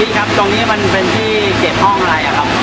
พี่ครับ ตรงนี้มันเป็นที่เก็บห้องอะไรอะครับ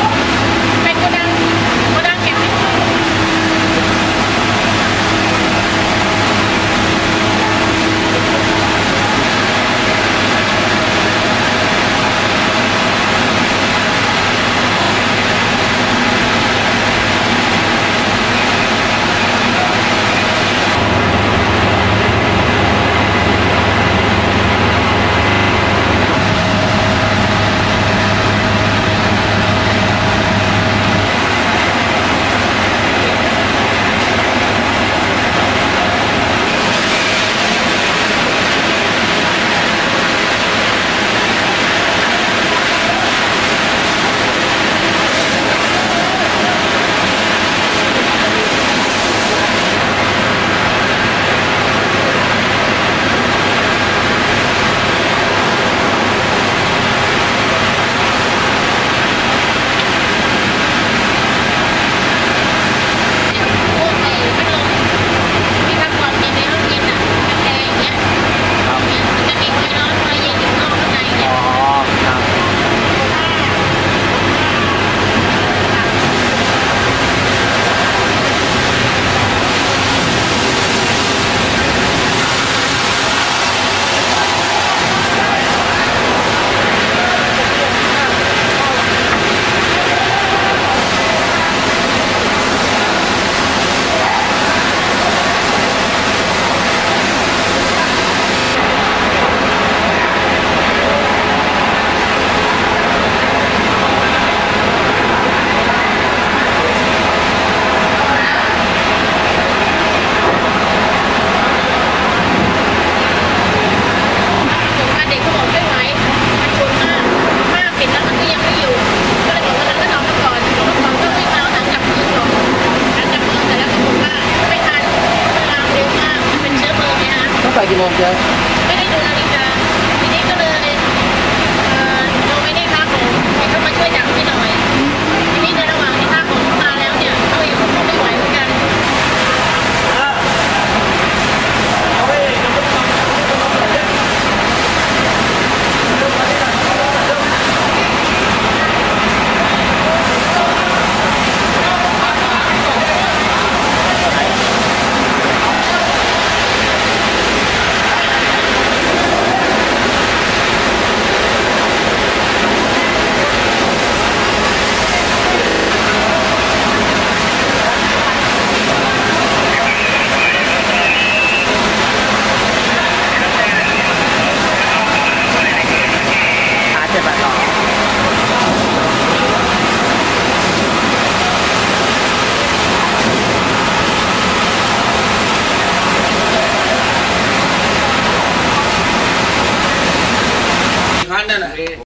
Mutlaka yine olacağız.